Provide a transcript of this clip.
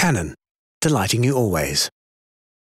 Canon, delighting you always.